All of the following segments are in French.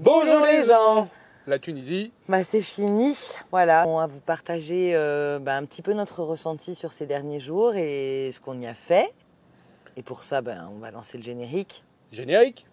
Bonjour les gens La Tunisie, bah, C'est fini, voilà. On va vous partager euh, bah, un petit peu notre ressenti sur ces derniers jours et ce qu'on y a fait. Et pour ça, bah, on va lancer le générique. générique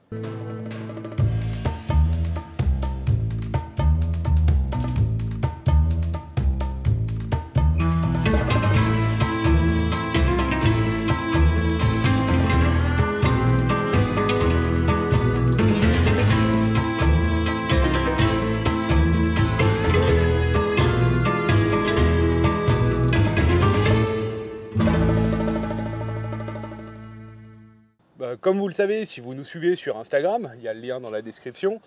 Comme vous le savez, si vous nous suivez sur Instagram, il y a le lien dans la description,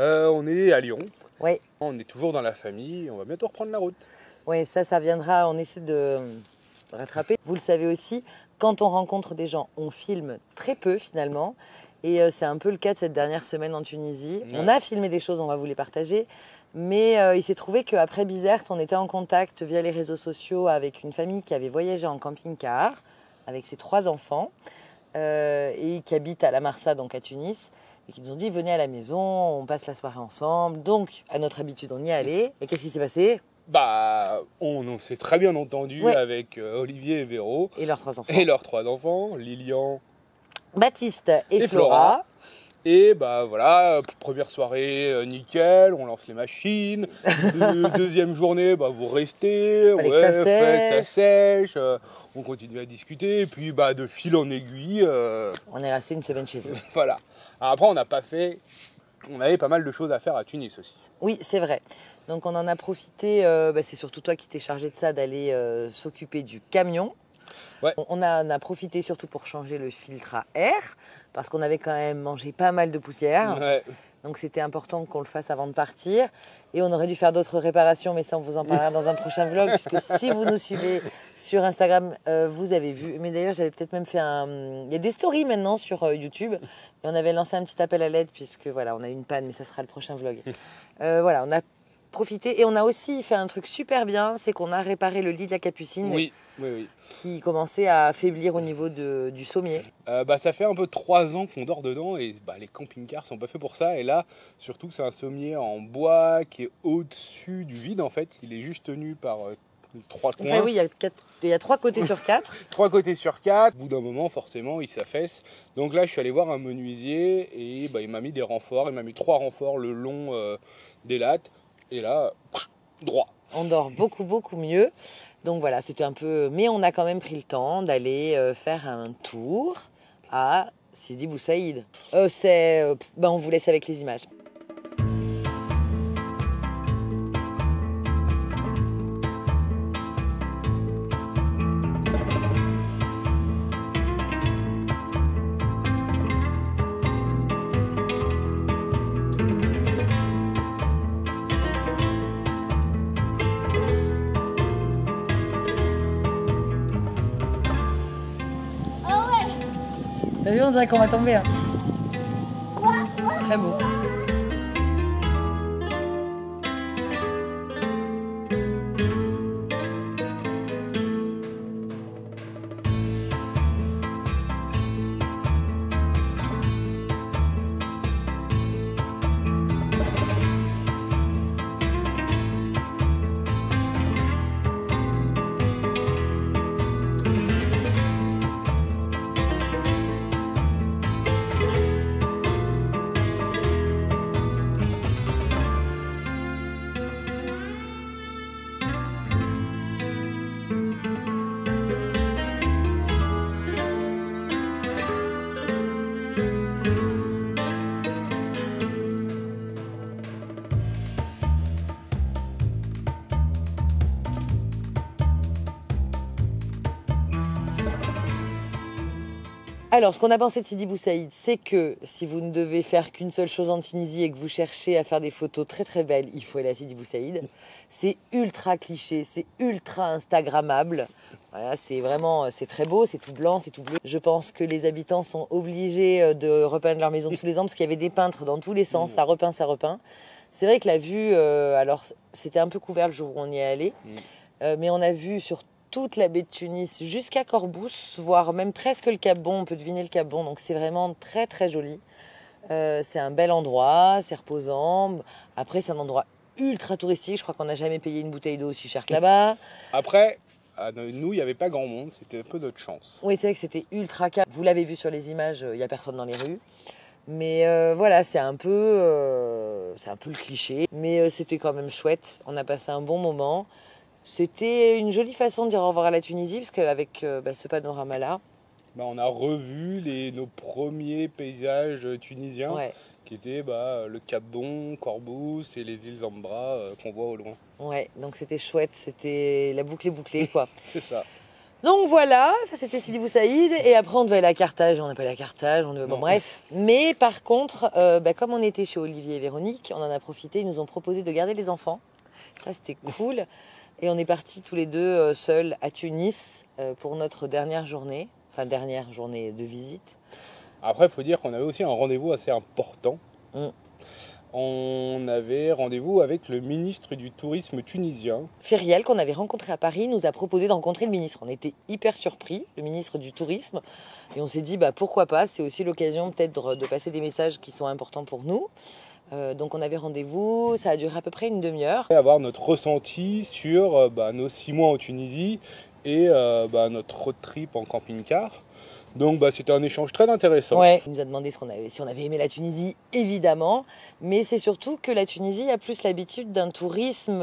euh, on est à Lyon. Oui, On est toujours dans la famille, on va bientôt reprendre la route. ouais, ça, ça viendra. On essaie de rattraper. Vous le savez aussi, quand on rencontre des gens, on filme très peu finalement. Et euh, c'est un peu le cas de cette dernière semaine en Tunisie. Ouais. On a filmé des choses, on va vous les partager. Mais euh, il s'est trouvé qu'après Bizerte, on était en contact via les réseaux sociaux avec une famille qui avait voyagé en camping-car avec ses trois enfants euh, et qui habite à La Marsa, donc à Tunis. Et qui nous ont dit venez à la maison, on passe la soirée ensemble. Donc, à notre habitude, on y est allé. Et qu'est-ce qui s'est passé? Bah, on, on s'est très bien entendu Ouais. avec euh, Olivier et Véro Et leurs trois enfants. et leurs trois enfants, Lilian. Baptiste et, Et Flora. Flora. Et bah voilà, première soirée euh, nickel, on lance les machines. Deux- deuxième journée, bah vous restez, que ça fallait que ça sèche. sèche. euh, on continue à discuter, et puis bah de fil en aiguille, euh, On est resté une semaine chez eux. voilà. Alors après, on n'a pas fait, on avait pas mal de choses à faire à Tunis aussi. Oui, c'est vrai. Donc on en a profité, euh, bah, c'est surtout toi qui t'es chargé de ça, d'aller euh, s'occuper du camion. Ouais. On, on a, on a profité surtout pour changer le filtre à air, parce qu'on avait quand même mangé pas mal de poussière. Ouais. Donc c'était important qu'on le fasse avant de partir. Et on aurait dû faire d'autres réparations, mais ça on vous en parlera dans un prochain vlog, puisque si vous nous suivez sur Instagram, euh, vous avez vu. Mais d'ailleurs j'avais peut-être même fait un... Il y a des stories maintenant sur euh, YouTube. Et on avait lancé un petit appel à l'aide, puisque voilà, on a eu une panne, mais ça sera le prochain vlog. Euh, voilà, on a profité. Et on a aussi fait un truc super bien, c'est qu'on a réparé le lit de la capucine Oui, oui, oui. qui commençait à affaiblir au niveau de- du sommier. Euh, bah, ça fait un peu trois ans qu'on dort dedans et bah, les camping-cars sont pas faits pour ça. Et là, surtout, c'est un sommier en bois qui est au-dessus du vide en fait. Il est juste tenu par euh, trois coins, Enfin, oui, il y, a quatre- il y a trois côtés sur quatre. trois côtés sur quatre. Au bout d'un moment, forcément, il s'affaisse. Donc là, je suis allé voir un menuisier et bah, il m'a mis des renforts. Il m'a mis trois renforts le long euh, des lattes. Et là, droit. on dort beaucoup beaucoup mieux. Donc voilà, c'était un peu. Mais on a quand même pris le temps d'aller euh, faire un tour à Sidi Bou Saïd. Euh, c'est, euh, ben, on vous laisse avec les images. On dirait qu'on va tomber. hein. C'est très beau. Alors, ce qu'on a pensé de Sidi Bou Saïd, c'est que si vous ne devez faire qu'une seule chose en Tunisie et que vous cherchez à faire des photos très très belles, il faut aller à Sidi Bou Saïd. C'est ultra cliché, c'est ultra Instagrammable. Voilà, c'est vraiment, c'est très beau, c'est tout blanc, c'est tout bleu. Je pense que les habitants sont obligés euh, de repeindre leur maison tous les ans parce qu'il y avait des peintres dans tous les sens, ça repeint, ça repeint. C'est vrai que la vue, euh, alors c'était un peu couvert le jour où on y est allé, Mm. euh, mais on a vu sur toute la baie de Tunis jusqu'à Corbous, voire même presque le Cap Bon, on peut deviner le Cap Bon, donc c'est vraiment très très joli. Euh, c'est un bel endroit, c'est reposant. Après, c'est un endroit ultra touristique. Je crois qu'on n'a jamais payé une bouteille d'eau aussi cher que là-bas. Après, à nous, il n'y avait pas grand monde, c'était un peu notre chance. Oui, c'est vrai que c'était ultra calme. Vous l'avez vu sur les images, il n'y a personne dans les rues. Mais euh, voilà, c'est un peu, euh, c'est un peu le cliché. Mais euh, c'était quand même chouette. On a passé un bon moment. C'était une jolie façon de dire au revoir à la Tunisie, parce qu'avec bah, ce panorama-là, bah, on a revu les, nos premiers paysages tunisiens, qui étaient bah, le Cap Bon, Corbous et les îles Zambra qu'on voit au loin. Ouais, donc c'était chouette. C'était la boucle est bouclée, quoi. c'est ça. Donc voilà, ça c'était Sidi Boussaïd. Et après, on devait aller à Carthage. On n'a pas allé à Carthage. On devait... Bon, bref. Mais par contre, euh, bah, comme on était chez Olivier et Véronique, on en a profité. Ils nous ont proposé de garder les enfants. Ça, c'était cool. Et on est partis tous les deux euh, seuls à Tunis euh, pour notre dernière journée. Enfin, dernière journée de visite. Après, il faut dire qu'on avait aussi un rendez-vous assez important. Mm on avait rendez-vous avec le ministre du Tourisme tunisien. Feriel, qu'on avait rencontré à Paris, nous a proposé de rencontrer le ministre. On était hyper surpris, le ministre du Tourisme, et on s'est dit bah, pourquoi pas, c'est aussi l'occasion peut-être de passer des messages qui sont importants pour nous. Euh, donc on avait rendez-vous, ça a duré à peu près une demi-heure. Avoir notre ressenti sur euh, bah, nos six mois en Tunisie et euh, bah, notre road trip en camping-car. Donc bah, c'était un échange très intéressant. Ouais. Il nous a demandé ce qu'on avait, si on avait aimé la Tunisie, évidemment. Mais c'est surtout que la Tunisie a plus l'habitude d'un tourisme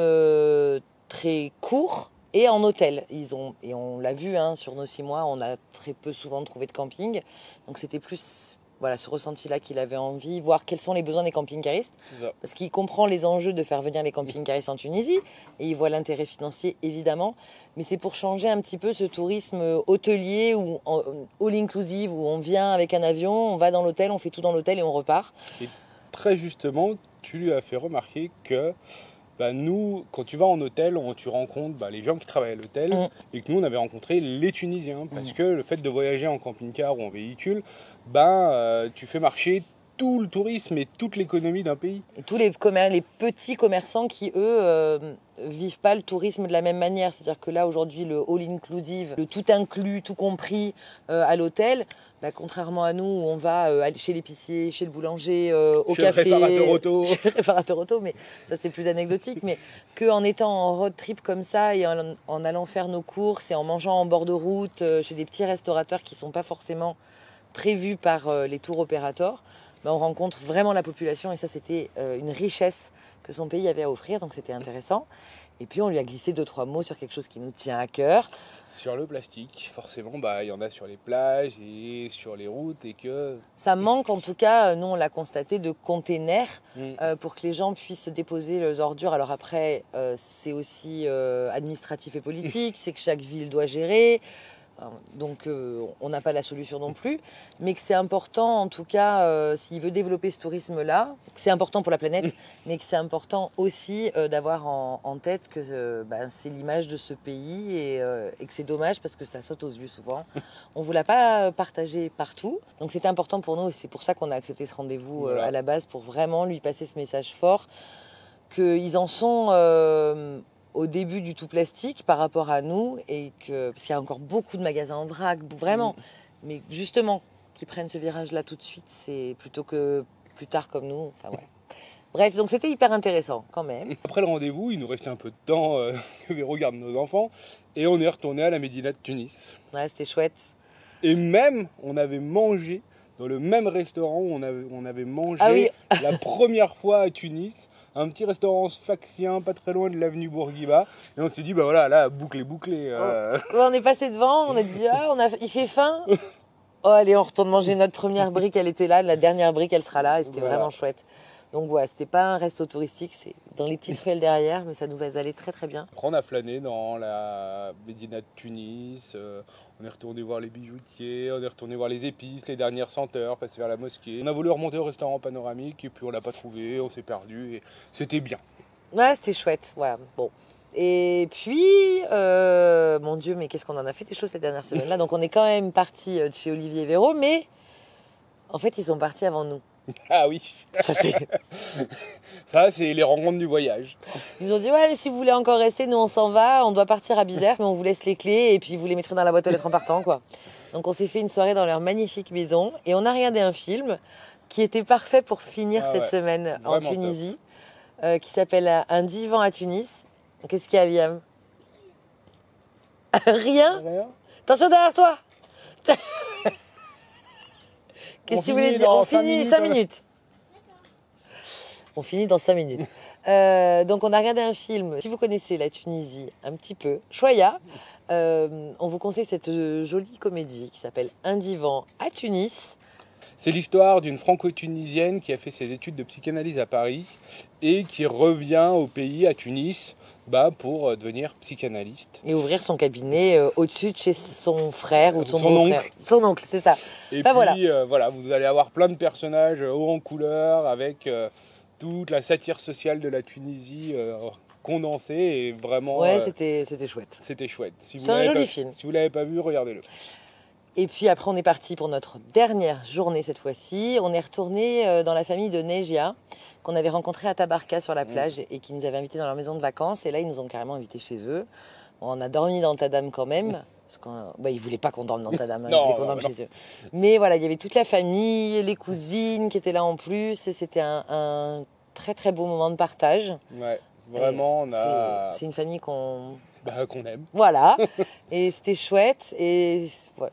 très court et en hôtel. Ils ont, et on l'a vu hein, sur nos six mois, on a très peu souvent trouvé de camping. Donc c'était plus voilà, ce ressenti-là qu'il avait envie, voir quels sont les besoins des camping-caristes. Parce qu'il comprend les enjeux de faire venir les camping-caristes en Tunisie et il voit l'intérêt financier évidemment. Mais c'est pour changer un petit peu ce tourisme hôtelier ou all inclusive où on vient avec un avion, on va dans l'hôtel, on fait tout dans l'hôtel et on repart. Et très justement, tu lui as fait remarquer que bah, nous, quand tu vas en hôtel, on, tu rencontres bah, les gens qui travaillent à l'hôtel mm. et que nous, on avait rencontré les Tunisiens. Parce mm. que le fait de voyager en camping-car ou en véhicule, bah, euh, tu fais marcher tout le tourisme et toute l'économie d'un pays. Et tous les, les petits commerçants qui, eux, euh, vivent pas le tourisme de la même manière. C'est-à-dire que là, aujourd'hui, le all-inclusive, le tout inclus, tout compris euh, à l'hôtel, bah, contrairement à nous, où on va euh, chez l'épicier, chez le boulanger, euh, au café, le réparateur auto. chez le réparateur auto, mais ça c'est plus anecdotique. mais qu'en étant en road trip comme ça et en, allant faire nos courses et en mangeant en bord de route chez des petits restaurateurs qui sont pas forcément prévus par les tours opérateurs, bah, on rencontre vraiment la population et ça c'était une richesse que son pays avait à offrir, donc c'était intéressant. Et puis on lui a glissé deux trois mots sur quelque chose qui nous tient à cœur. Sur le plastique, forcément, bah il y en a sur les plages et sur les routes et que ça manque en tout cas, nous on l'a constaté de containers mm. euh, pour que les gens puissent déposer leurs ordures. Alors après, euh, c'est aussi euh, administratif et politique, c'est que chaque ville doit gérer. Donc euh, on n'a pas la solution non plus, mais que c'est important en tout cas euh, s'il veut développer ce tourisme-là, c'est important pour la planète, mais que c'est important aussi euh, d'avoir en, tête que ben, c'est l'image de ce pays et, que c'est dommage parce que ça saute aux yeux souvent. On ne vous l'a pas partagé partout, donc c'était important pour nous et c'est pour ça qu'on a accepté ce rendez-vous à la base pour vraiment lui passer ce message fort qu'ils en sont au début du tout plastique par rapport à nous et que parce qu'il y a encore beaucoup de magasins en vrac, vraiment. Mm. Mais justement, qui prennent ce virage-là tout de suite, c'est plutôt que plus tard comme nous. Enfin, ouais. Bref, donc c'était hyper intéressant quand même. Après le rendez-vous, il nous restait un peu de temps euh, que Véro garde nos enfants et on est retourné à la Médina de Tunis. Ouais, c'était chouette. Et même, on avait mangé dans le même restaurant où on avait, on avait mangé ah la première fois à Tunis un petit restaurant sfaxien pas très loin de l'avenue Bourguiba. Et on s'est dit, bah voilà, là, bouclé, bouclé. Euh. On est passé devant, on a dit, ah, on a, il fait faim. Oh, allez, on retourne manger notre première brique, elle était là, la dernière brique, elle sera là, et c'était vraiment chouette. Donc voilà, c'était pas un resto touristique, c'est dans les petites ruelles derrière, mais ça nous va aller très très bien. Après, on a flâné dans la Médina de Tunis, euh, on est retourné voir les bijoutiers, on est retourné voir les épices, les dernières senteurs, passer vers la mosquée. On a voulu remonter au restaurant panoramique et puis on l'a pas trouvé, on s'est perdu et c'était bien. Ouais, c'était chouette, voilà. Bon. Et puis, euh, mon Dieu, mais qu'est-ce qu'on en a fait des choses cette dernière semaine-là? Donc on est quand même parti euh, de chez Olivier Véro, mais en fait ils sont partis avant nous. Ah oui. Ça, c'est les rencontres du voyage. Ils nous ont dit, ouais, mais si vous voulez encore rester, nous, on s'en va. On doit partir à Bizerte, mais on vous laisse les clés et puis vous les mettrez dans la boîte aux lettres en partant, quoi. Donc, on s'est fait une soirée dans leur magnifique maison et on a regardé un film qui était parfait pour finir Ah cette ouais, semaine en Tunisie, euh, qui s'appelle Un divan à Tunis. Qu'est-ce qu'il y a, Liam? Rien? Rien Attention derrière toi Qu'est-ce que voulais finit dire dans On cinq finit minutes, 5 hein. minutes. On finit dans 5 minutes. Euh, donc on a regardé un film. Si vous connaissez la Tunisie un petit peu, Choya, euh, on vous conseille cette jolie comédie qui s'appelle Un divan à Tunis. C'est l'histoire d'une franco-tunisienne qui a fait ses études de psychanalyse à Paris et qui revient au pays, à Tunis, bah, pour euh, devenir psychanalyste. et ouvrir son cabinet euh, au-dessus de chez son frère ou de son, oncle. Son oncle, c'est ça. Et Bah, puis, voilà. euh, voilà, vous allez avoir plein de personnages hauts en couleur avec toute la satire sociale de la Tunisie condensée et vraiment, Ouais, euh, c'était c'était chouette. c'était chouette. Si C'est un joli pas- film. Si vous l'avez pas vu, regardez-le. Et puis après, on est parti pour notre dernière journée cette fois-ci. On est retourné euh, dans la famille de Nejia, qu'on avait rencontré à Tabarka sur la plage et qui nous avait invités dans leur maison de vacances. Et là, ils nous ont carrément invités chez eux. On a dormi dans Tadam quand même. Parce qu'on, bah, ils voulaient pas qu'on dorme dans Tadam, hein, ils voulaient qu'on dorme non. chez eux. Mais voilà, il y avait toute la famille, les cousines qui étaient là en plus. Et c'était un, un très très beau moment de partage. Ouais, vraiment, on a c'est une famille qu'on, bah, qu'on aime. voilà. et c'était chouette. Et ouais.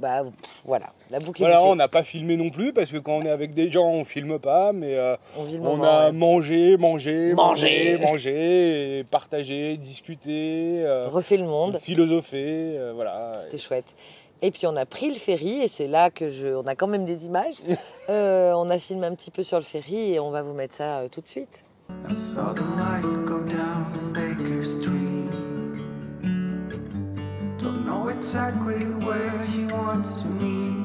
Bah, voilà, la boucle est Voilà, bouclée. on n'a pas filmé non plus parce que quand on est avec des gens, on filme pas, mais euh, On vit le on moment. a ouais. mangé, mangé, Mangé. mangé, et partagé, discuté, euh, refait le monde. philosophé, euh, voilà. C'était chouette. Et puis on a pris le ferry et c'est là que je. On a quand même des images. Euh, on a filmé un petit peu sur le ferry et on va vous mettre ça euh, tout de suite. I saw the light go down on Baker Street. Don't know exactly where she wants to meet.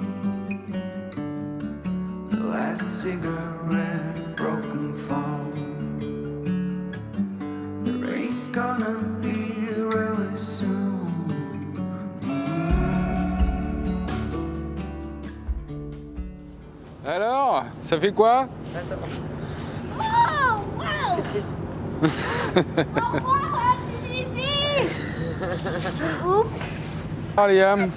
The last cigarette, broken fall. The rain's gonna be really soon. Alors, ça fait quoi C'est triste. Ah, Liam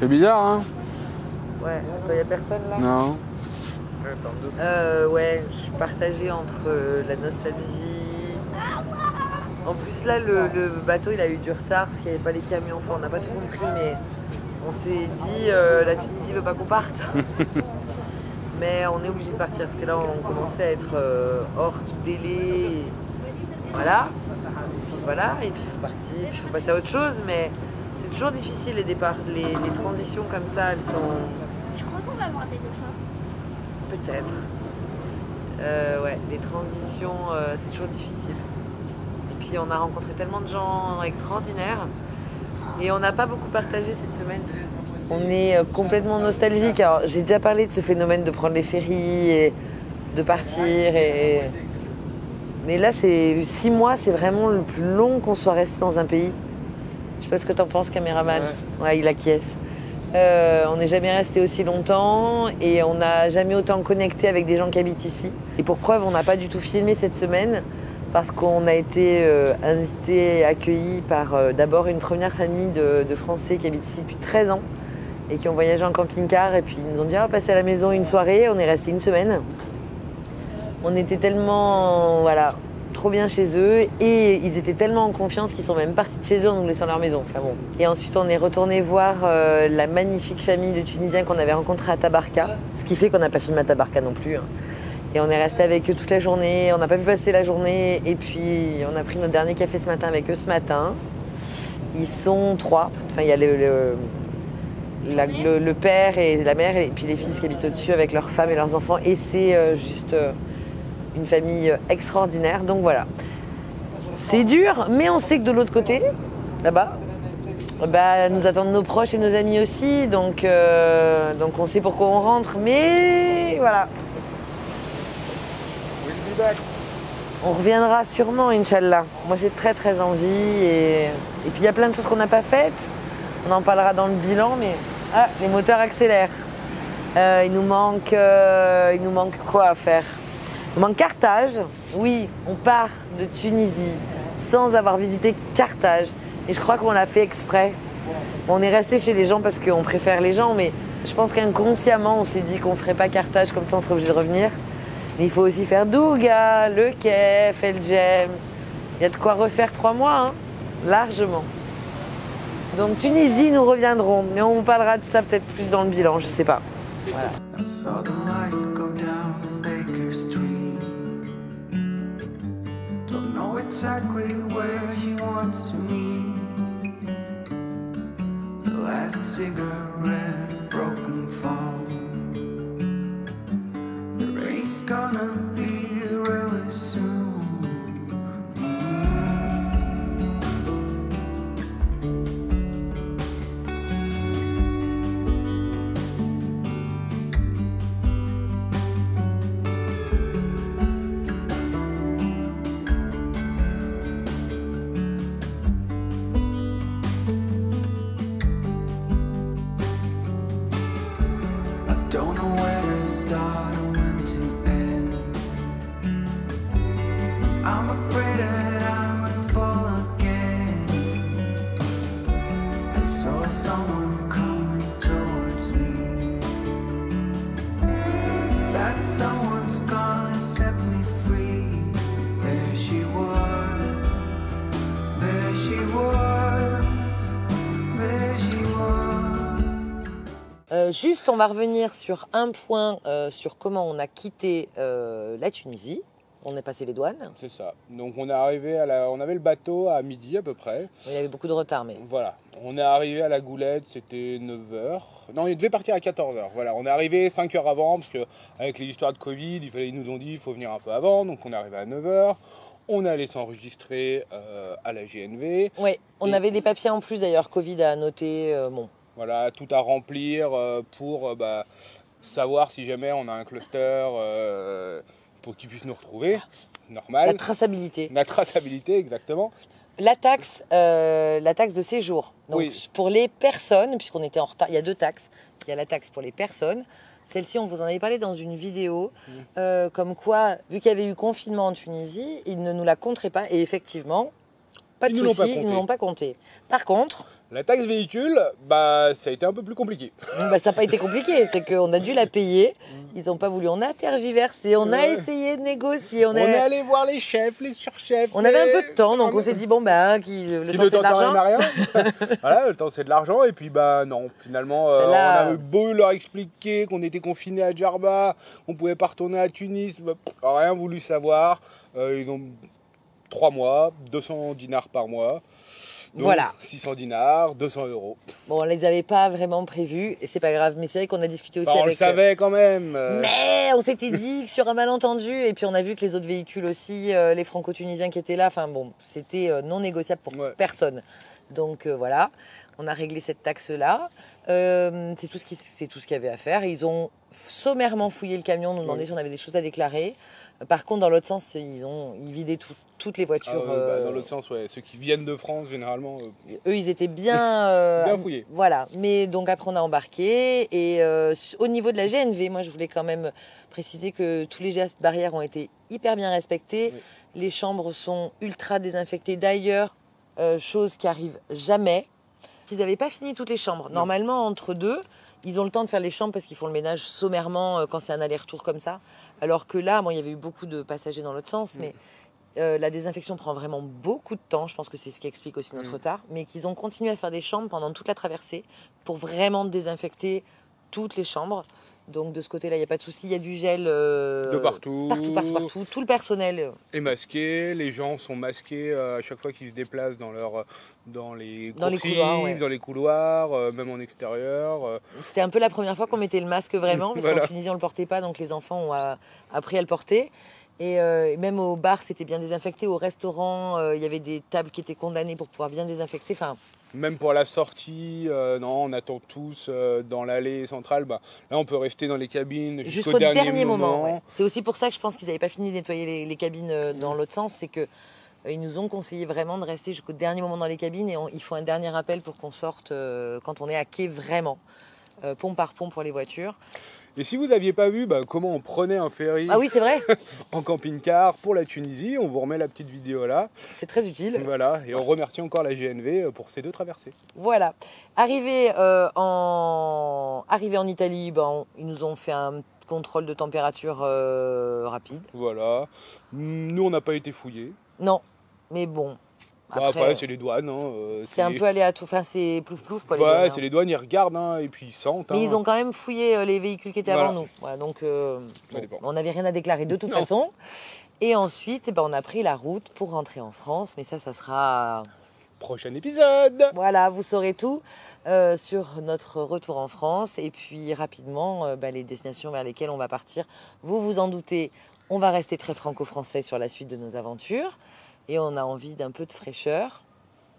C'est bizarre, hein Ouais, il n'y a personne là? Non. Euh, ouais, je suis partagée entre euh, la nostalgie. En plus, là, le, le bateau il a eu du retard parce qu'il n'y avait pas les camions. Enfin, on n'a pas tout compris, mais on s'est dit euh, la Tunisie veut pas qu'on parte. mais on est obligé de partir parce que là, on commençait à être euh, hors du délai. Voilà. Et puis voilà, et puis il faut partir, puis il faut passer à autre chose. Mais c'est toujours difficile les départs, les, les transitions comme ça, elles sont. Tu crois qu'on va voir des dauphins? Peut-être. Euh, ouais, les transitions, euh, c'est toujours difficile. Et puis on a rencontré tellement de gens extraordinaires et on n'a pas beaucoup partagé cette semaine. On est euh, complètement nostalgique. Alors j'ai déjà parlé de ce phénomène de prendre les ferries et de partir. Et... Mais là, c'est six mois, c'est vraiment le plus long qu'on soit resté dans un pays. Je sais pas ce que t'en penses, caméraman. Ouais, il acquiesce. Euh, on n'est jamais resté aussi longtemps et on n'a jamais autant connecté avec des gens qui habitent ici. Et pour preuve, on n'a pas du tout filmé cette semaine parce qu'on a été euh, invité et accueilli par euh, d'abord une première famille de, de Français qui habitent ici depuis 13 ans et qui ont voyagé en camping-car et puis ils nous ont dit ah, passez à la maison une soirée. On est resté une semaine. On était tellement voilà trop bien chez eux et ils étaient tellement en confiance qu'ils sont même partis de chez eux en nous laissant leur maison. Enfin bon. Et ensuite on est retourné voir euh, la magnifique famille de Tunisiens qu'on avait rencontrée à Tabarka, ce qui fait qu'on n'a pas filmé à Tabarka non plus. hein. Et on est resté avec eux toute la journée, on n'a pas pu passer la journée et puis on a pris notre dernier café ce matin avec eux ce matin. Ils sont trois, enfin il y a le- la- le- le père et la mère et puis les fils qui habitent au-dessus avec leurs femmes et leurs enfants et c'est euh, juste euh, une famille extraordinaire. Donc voilà. C'est dur, mais on sait que de l'autre côté, là-bas, bah, nous attendent nos proches et nos amis aussi. Donc, euh, donc on sait pourquoi on rentre. Mais voilà. On reviendra sûrement, Inch'Allah. Moi j'ai très très envie. Et, et puis il y a plein de choses qu'on n'a pas faites. On en parlera dans le bilan, mais. Ah, les moteurs accélèrent. Euh, il, nous manque, euh, il nous manque quoi à faire? Il manque Carthage. Oui, on part de Tunisie sans avoir visité Carthage. Et je crois qu'on l'a fait exprès. On est resté chez les gens parce qu'on préfère les gens, mais je pense qu'inconsciemment, on s'est dit qu'on ferait pas Carthage, comme ça on serait obligé de revenir. Mais il faut aussi faire Douga, Le Quai, Felgem. Il y a de quoi refaire trois mois, hein, largement. Donc Tunisie, nous reviendrons, mais on vous parlera de ça peut-être plus dans le bilan, je sais pas. Voilà. Don't know Euh, juste, on va revenir sur un point euh, sur comment on a quitté euh, la Tunisie. On est passé les douanes. C'est ça. Donc on est arrivé à la... On avait le bateau à midi à peu près. Il y avait beaucoup de retard, mais Voilà. On est arrivé à la Goulette, c'était 9h. Non, il devait partir à 14h. Voilà, on est arrivé 5 heures avant parce que avec les histoires de Covid, il fallait, ils nous ont dit il faut venir un peu avant. Donc on est arrivé à 9h. On est allé s'enregistrer euh, à la GNV. ouais, on Et- avait des papiers en plus d'ailleurs. Covid a noté. euh, bon, Voilà, tout à remplir euh, pour euh, bah, savoir si jamais on a un cluster euh, pour qu'ils puissent nous retrouver. la Normal. traçabilité. La traçabilité, exactement. La taxe, euh, la taxe de séjour. Donc Oui. pour les personnes, puisqu'on était en retard, il y a deux taxes. Il y a la taxe pour les personnes. Celle-ci, on vous en avait parlé dans une vidéo, euh, comme quoi, vu qu'il y avait eu confinement en Tunisie, ils ne nous la compteraient pas. Et effectivement, pas de Ils nous l'ont souci, pas ils ne l'ont pas compté. Par contre, La taxe véhicule, bah, ça a été un peu plus compliqué. bah, ça n'a pas été compliqué. C'est qu'on a dû la payer. Ils n'ont pas voulu. On a tergiversé, on a essayé de négocier. On, On, a- est allé voir les chefs, les surchefs. on avait un peu de temps, donc on s'est dit, bon, bah, qui, le Qui temps c'est de l'argent. voilà, le temps c'est de l'argent. Et puis bah non, finalement, euh, on avait beau leur expliquer qu'on était confiné à Djerba, qu'on pouvait pas retourner à Tunis, bah, rien voulu savoir. Euh, ils ont trois mois, 200 dinars par mois. Donc, Voilà. 600 dinars, 200 euros. Bon, on les avait pas vraiment prévus, et c'est pas grave. Mais c'est vrai qu'on a discuté aussi Bah, on le avec. euh, savait quand même. euh, Mais on s'était dit que sur un malentendu, et puis on a vu que les autres véhicules aussi, euh, les franco-tunisiens qui étaient là, enfin bon, c'était euh, non négociable pour Ouais. personne. Donc voilà, on a réglé cette taxe-là. C'est tout ce qui- c'est tout ce qu'il y avait à faire. Ils ont sommairement fouillé le camion, nous Oui. si on avait des choses à déclarer. Euh, Par contre, dans l'autre sens, ils ont ils vidaient tout- toutes les ah, voitures. ouais, bah, euh, dans l'autre sens, ouais. Ceux qui viennent de France, généralement. euh, eux, ils étaient bien, euh, Bien fouillés. Voilà. Mais donc après, on a embarqué. Et euh, au niveau de la GNV, moi, je voulais quand même préciser que tous les gestes barrières ont été hyper bien respectés. Oui. Les chambres sont ultra désinfectées. D'ailleurs, euh, chose qui arrive jamais. Ils n'avaient pas fini toutes les chambres. Normalement, entre deux, ils ont le temps de faire les chambres parce qu'ils font le ménage sommairement euh, quand c'est un aller-retour comme ça. Alors que là, bon, il y avait eu beaucoup de passagers dans l'autre sens, mais euh, la désinfection prend vraiment beaucoup de temps. Je pense que c'est ce qui explique aussi notre Mm. retard. Mais qu'ils ont continué à faire des chambres pendant toute la traversée pour vraiment désinfecter toutes les chambres. Donc de ce côté-là, il n'y a pas de souci. Il y a du gel euh, De partout. partout, partout, partout. Tout le personnel. Et masqués, les gens sont masqués euh, à chaque fois qu'ils se déplacent dans leur dans les Dans les coursives, couloirs, ouais. dans les couloirs, euh, même en extérieur. C'était un peu la première fois qu'on mettait le masque vraiment, parce qu'en Voilà. Tunisie on le portait pas, donc les enfants ont appris à le porter. Et euh, même au bar, c'était bien désinfecté. Au restaurant, euh, il y avait des tables qui étaient condamnées pour pouvoir bien désinfecter. Enfin, même pour la sortie, euh, non, on attend tous euh, dans l'allée centrale. Bah, là, on peut rester dans les cabines jusqu'au dernier, dernier, moment. moment. ouais. C'est aussi pour ça que je pense qu'ils n'avaient pas fini de nettoyer les, les cabines euh, dans l'autre sens. C'est que euh, ils nous ont conseillé vraiment de rester jusqu'au dernier moment dans les cabines et on- il faut un dernier appel pour qu'on sorte quand on est à quai vraiment, pont par pont pour les voitures. Et si vous n'aviez pas vu bah, comment on prenait un ferry Ah oui, c'est vrai, en camping-car pour la Tunisie, on vous remet la petite vidéo là. c'est très utile. Voilà, et on remercie encore la GNV pour ces deux traversées. Voilà. Arrivé, euh, en... Arrivé en Italie, ben, ils nous ont fait un contrôle de température euh, rapide. Voilà. Nous, on n'a pas été fouillés. Non, mais bon. Bah, Après, c'est les douanes. hein, euh, c'est un peu aléatoire. Enfin, c'est plouf plouf quoi. les Ouais, douanes, hein. c'est les douanes, ils regardent hein, et puis ils sentent. Mais hein. ils ont quand même fouillé euh, les véhicules qui étaient Voilà. avant nous. Voilà, donc, euh, bon, on n'avait rien à déclarer de toute Non. façon. Et ensuite, eh ben, on a pris la route pour rentrer en France. Mais ça, ça sera. Prochain épisode Voilà, vous saurez tout euh, sur notre retour en France. Et puis, rapidement, euh, bah, les destinations vers lesquelles on va partir. Vous vous en doutez, on va rester très franco-français sur la suite de nos aventures. Et on a envie d'un peu de fraîcheur,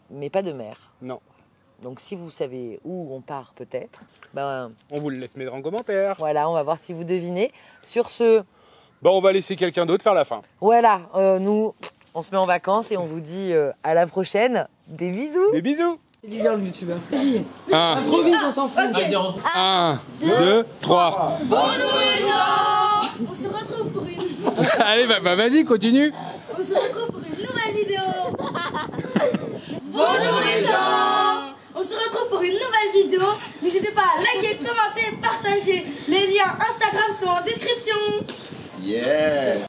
mais pas de mer. Non. Donc, si vous savez où on part, peut-être, ben On vous le laisse mettre en commentaire. voilà, on va voir si vous devinez. Sur ce, Bon, on va laisser quelqu'un d'autre faire la fin. voilà, euh, nous, on se met en vacances et on vous dit euh, à la prochaine. Des bisous. Des bisous Il est bien le youtubeur. Vas-y, Un, trop vite, on s'en fout. un, deux, trois. On se retrouve pour une, Allez, bah, bah, vas-y, continue. on se retrouve pour. Bonjour les gens. On se retrouve pour une nouvelle vidéo. N'hésitez pas à liker, commenter, partager. Les liens Instagram sont en description. Yeah